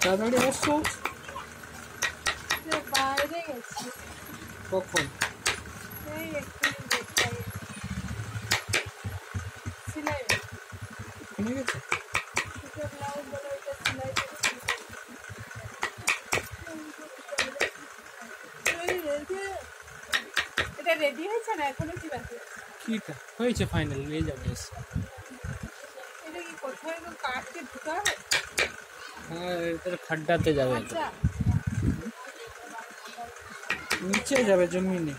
তাড়াতাড়ি আসছো যে বাইরে গেছি কখন ওখানে গেছে এটা রেডি হয়েছে না? এখনও কি বাকি? কিটা হয়েছে ফাইনাল নিয়ে যাবে এটা কি কোথায়? কাটকে ঢুকাবে হ্যাঁ খাড্ডাতে যাবে এটা। আচ্ছা নিচে যাবে জমিনে